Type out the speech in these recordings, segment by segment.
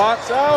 The box out.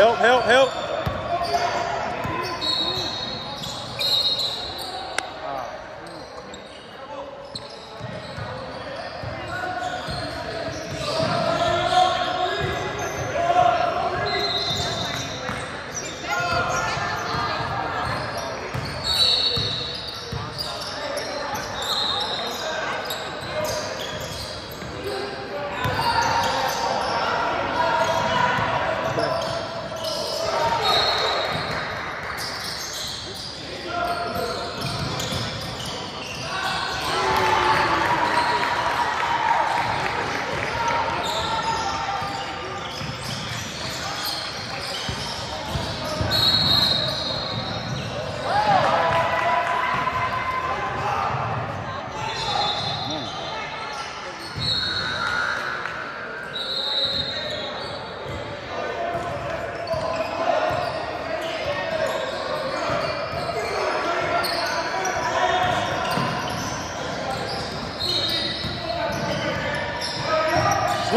Help, help, help.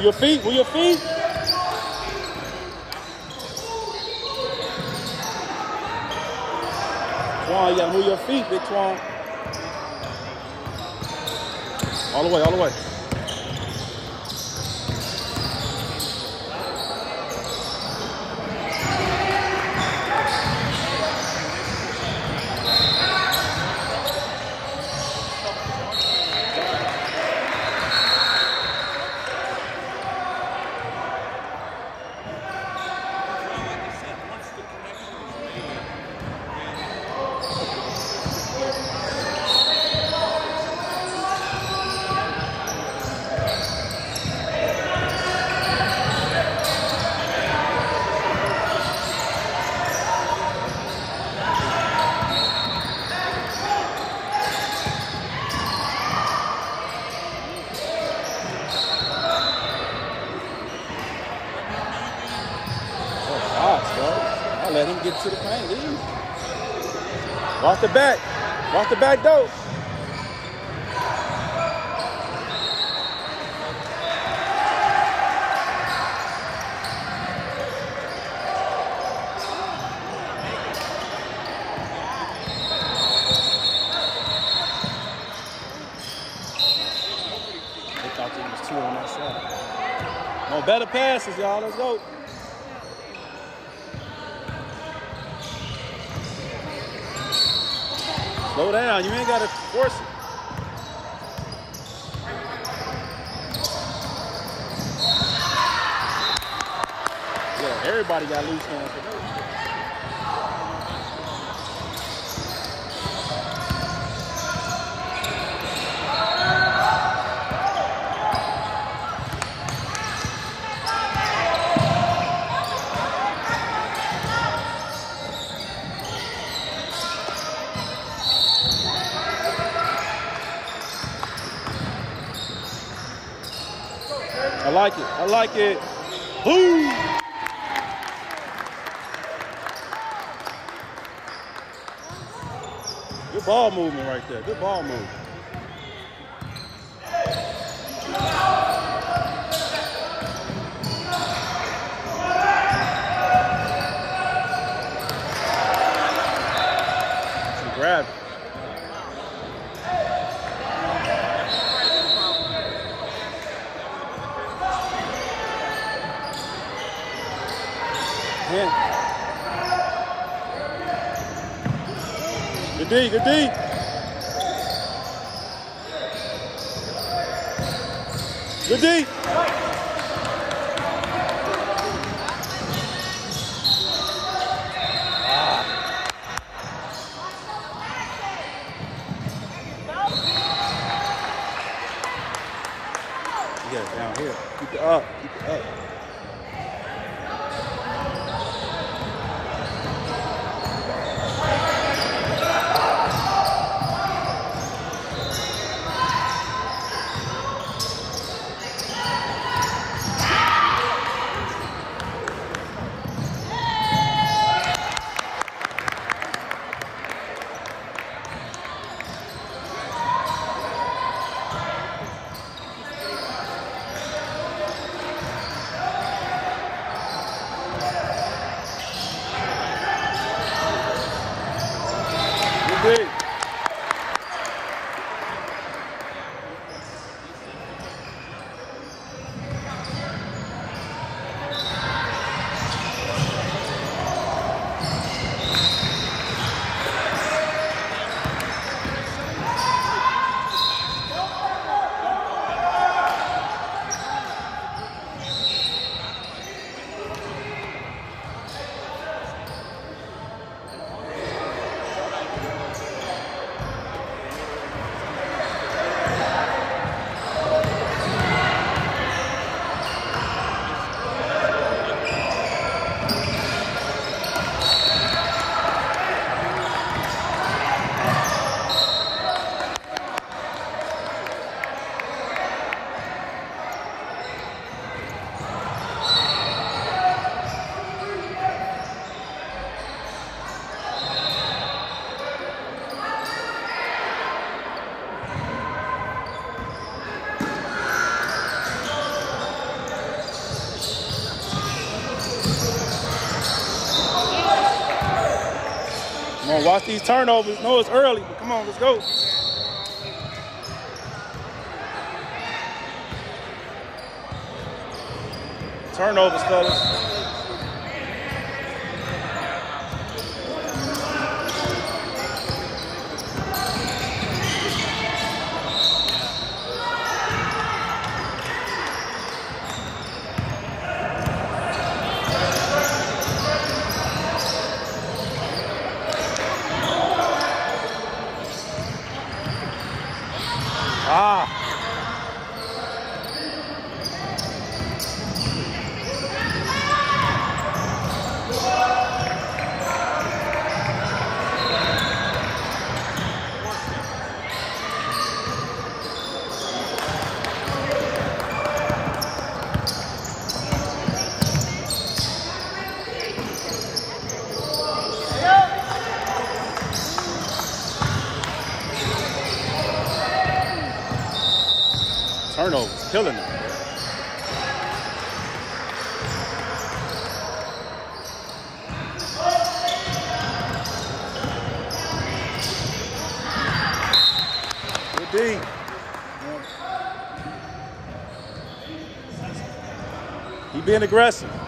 Move your feet, move your feet. Twan, you gotta move your feet, big Twan. All the way, all the way. Oh, gosh, bro. I let him get to the paint. Leave. Walk the back. Walk the back side. No better passes, y'all. Let's go. Slow down. You ain't got to force it. Yeah, everybody got loose hands I like it. I like it. Boom! Good ball movement right there. Good ball movement. Some grab. Yeah. Good D, good D. Good D. these turnovers. No, it's early, but come on, let's go. Turnovers, fellas. turnovers, killing them. Good D. He being aggressive.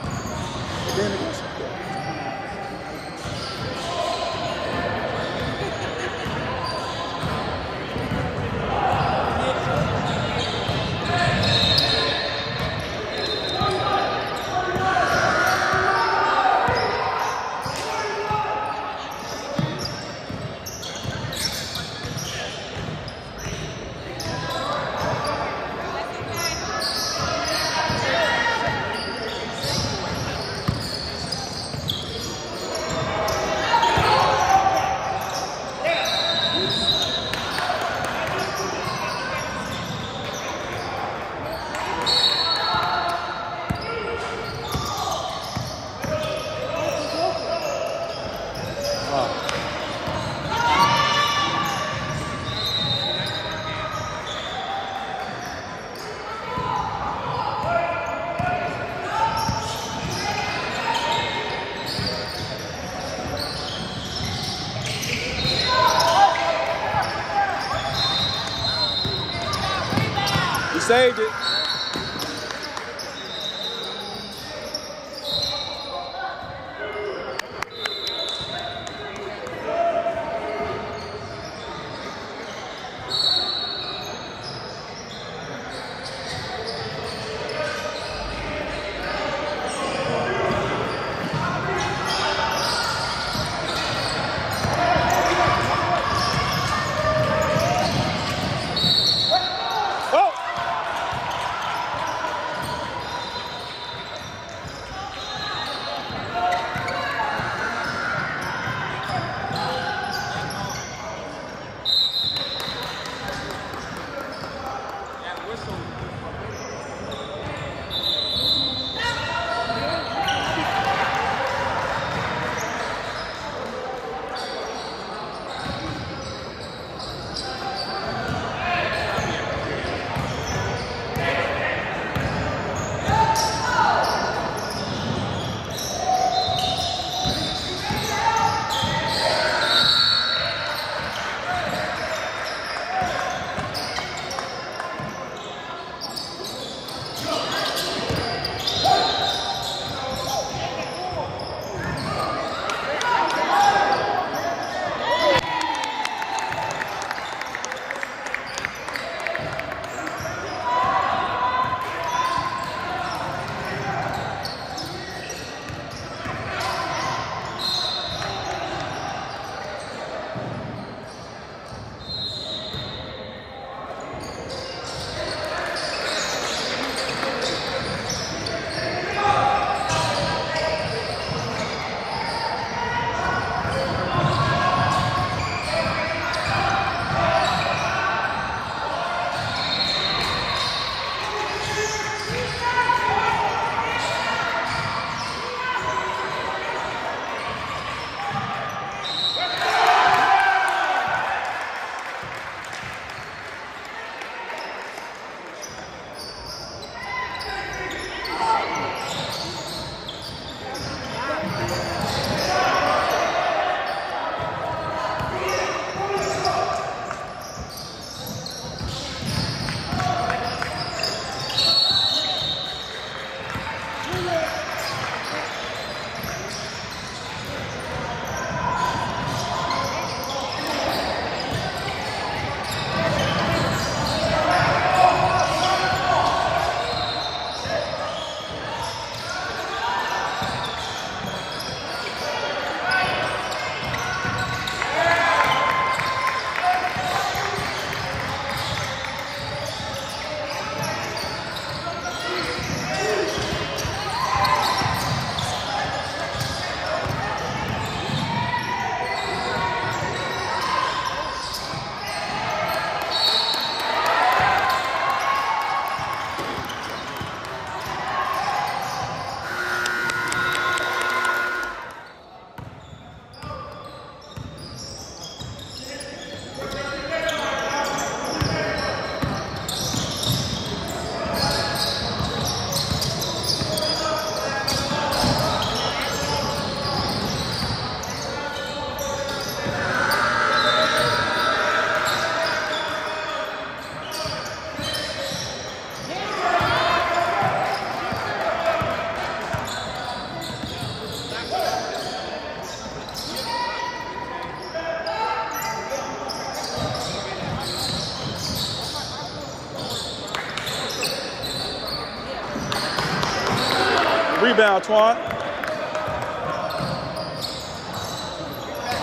Rebound, Twan.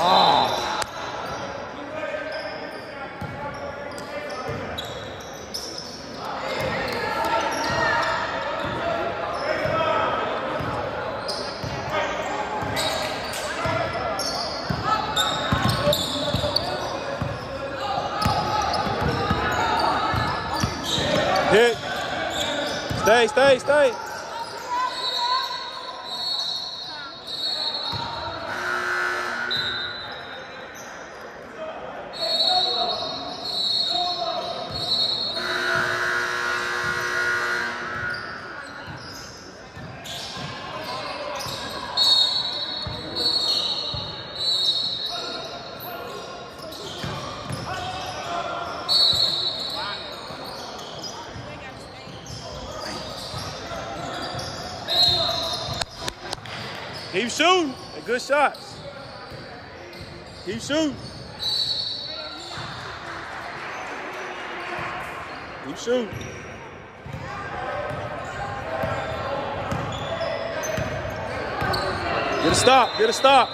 Ah. Hit. Stay, stay, stay. Keep shooting. Keep shooting. Get a stop. Get a stop.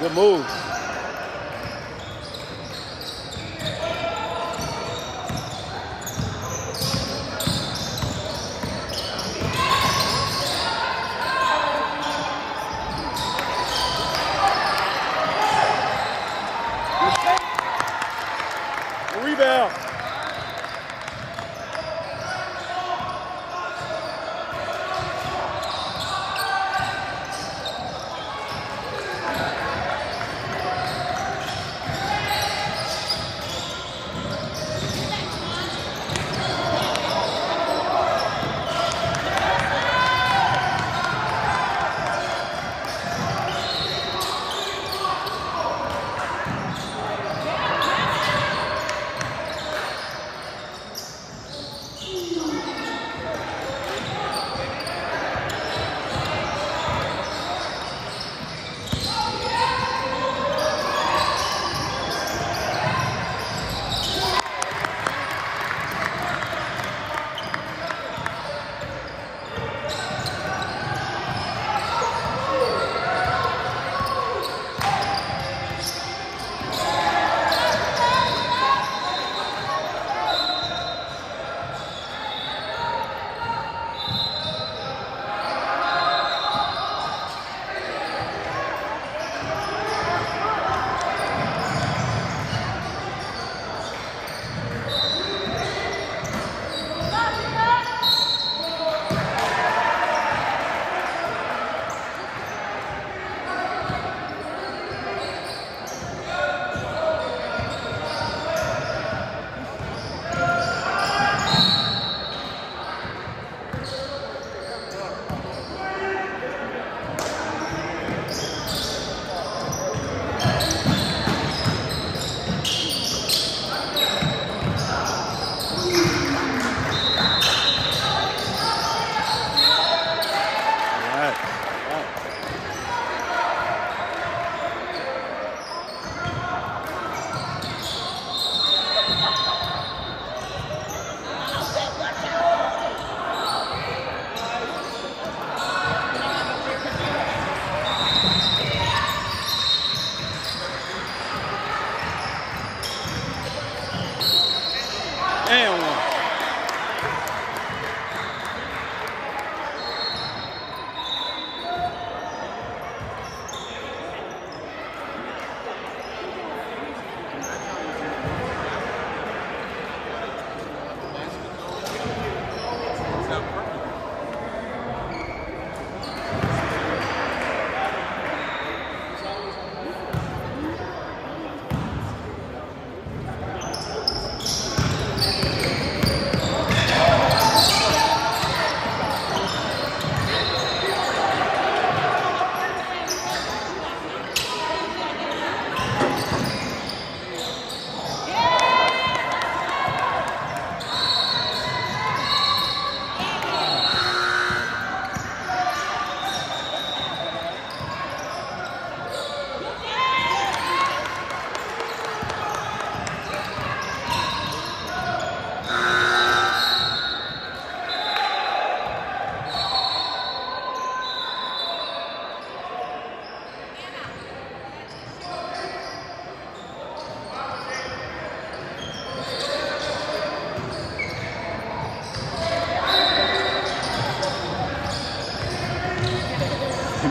Good move.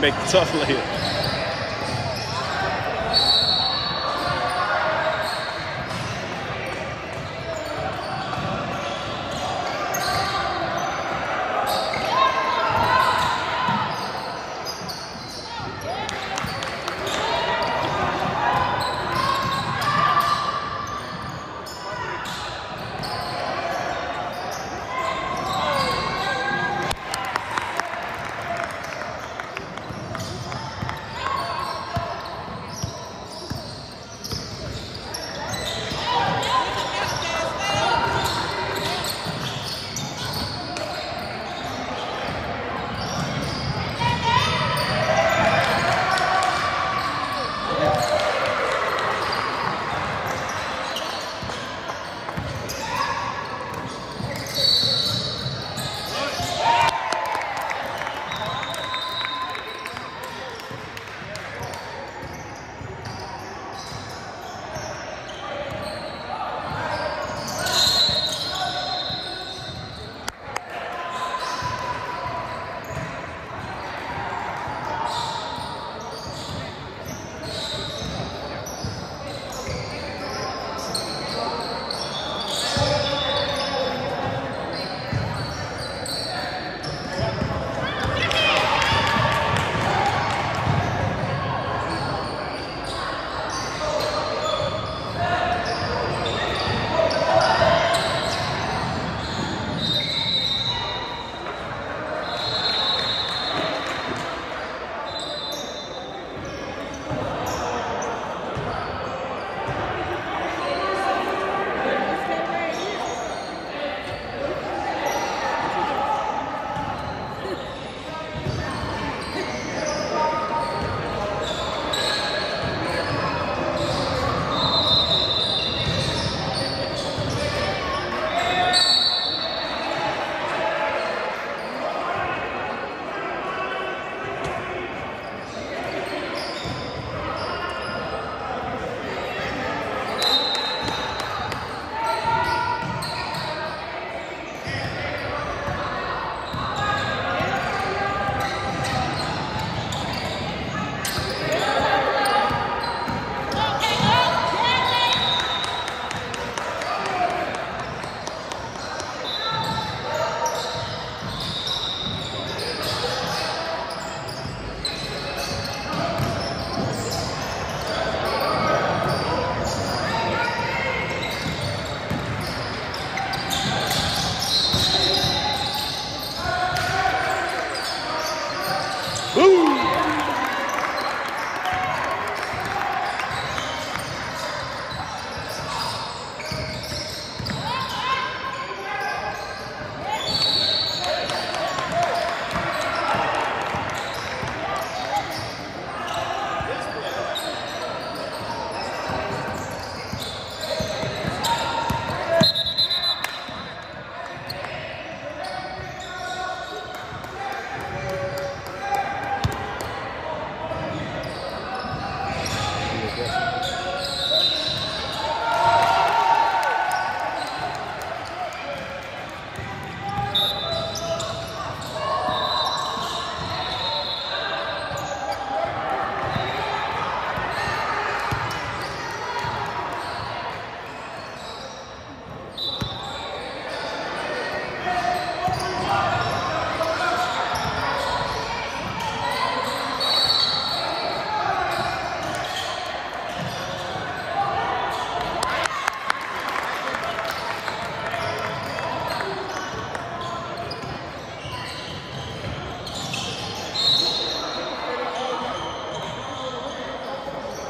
Make the tough layup.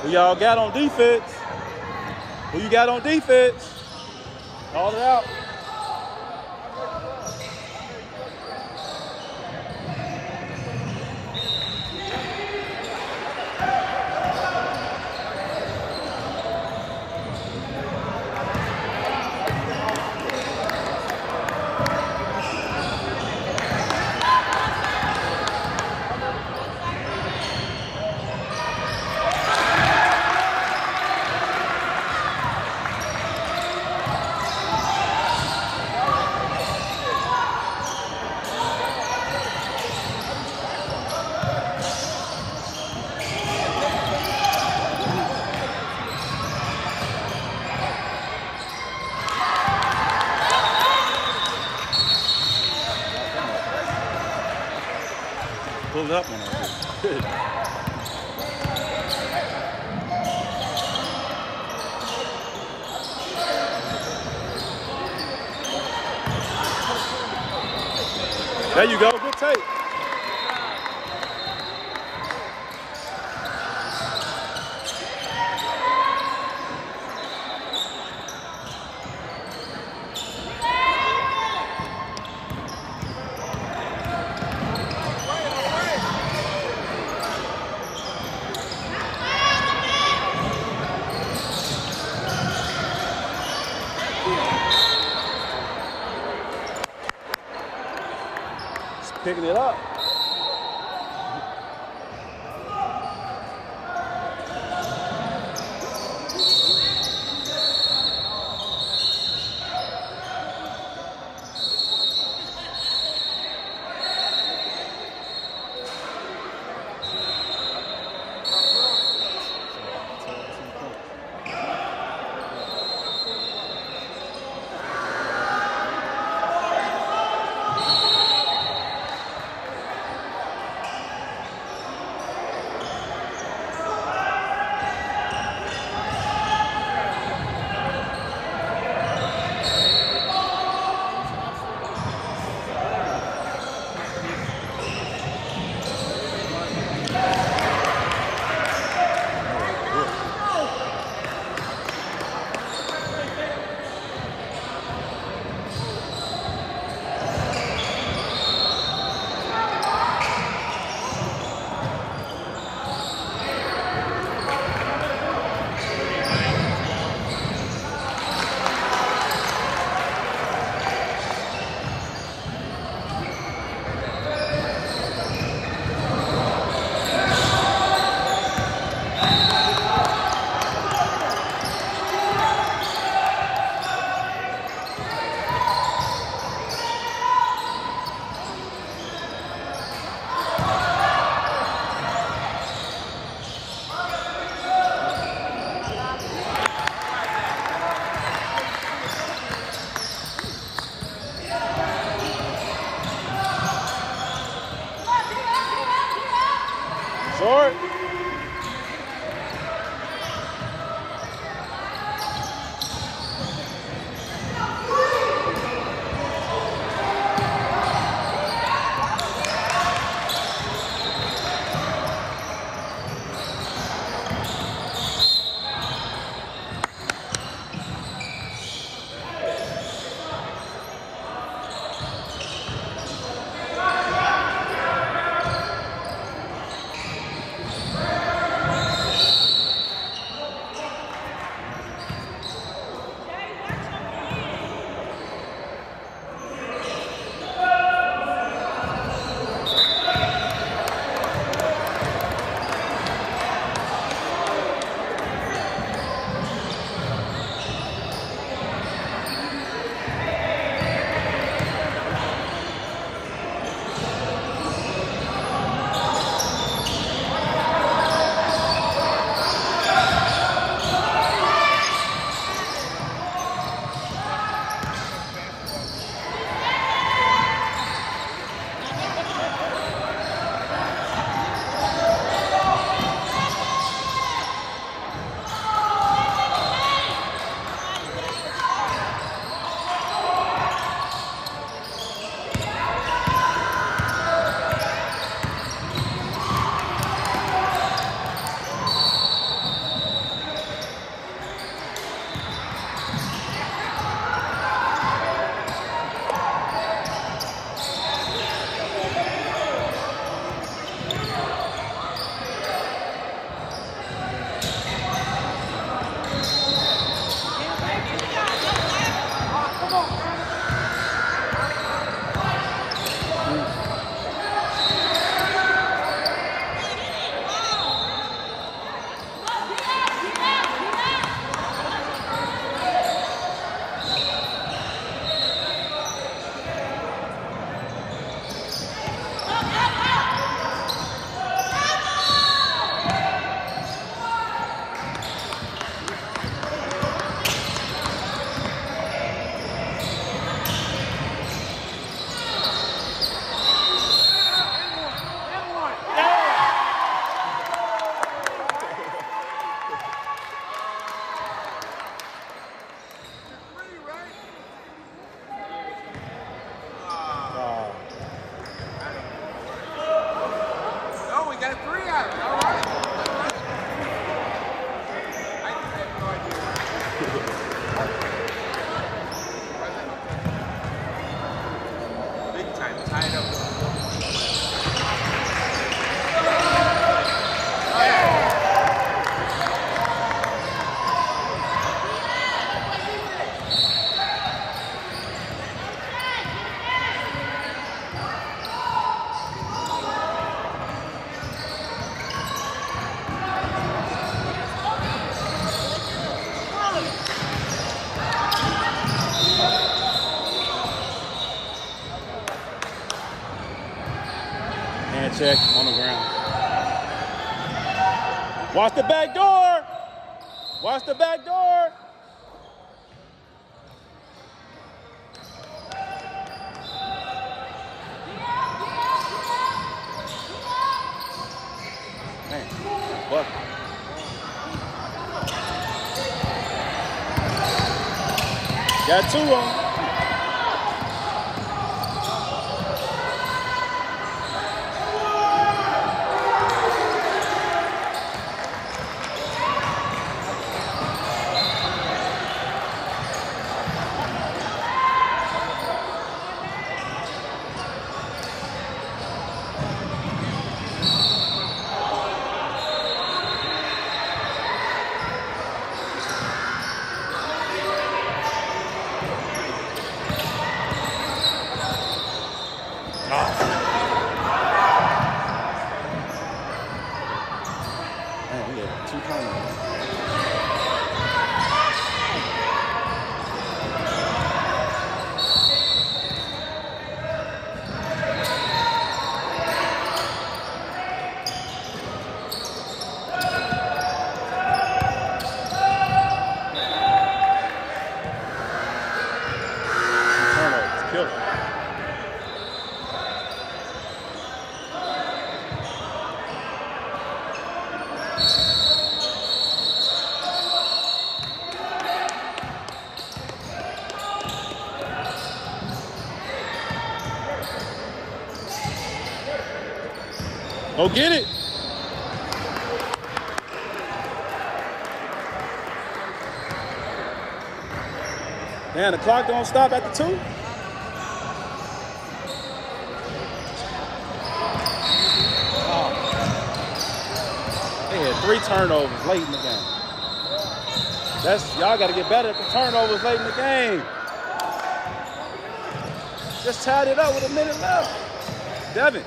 Who y'all got on defense? Who you got on defense? Call it out. Picking it up. Check on the ground. Watch the back door. Watch the back door. 挺漂亮 don't stop at the two. They had three turnovers late in the game. That's y'all got to get better at the turnovers late in the game. Just tied it up with a minute left. Devin.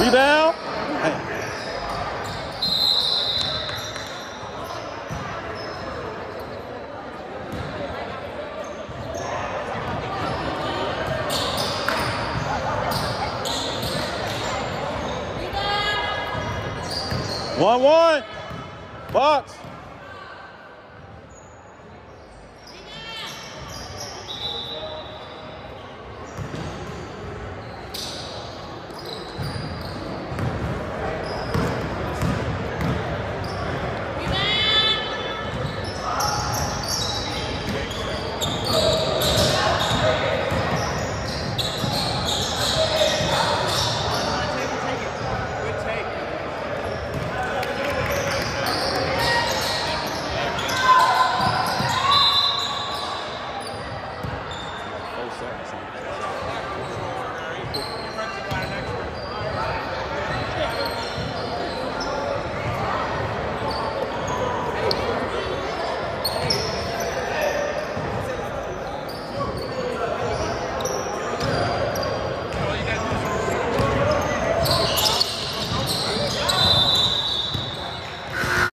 Rebound. One one. Box.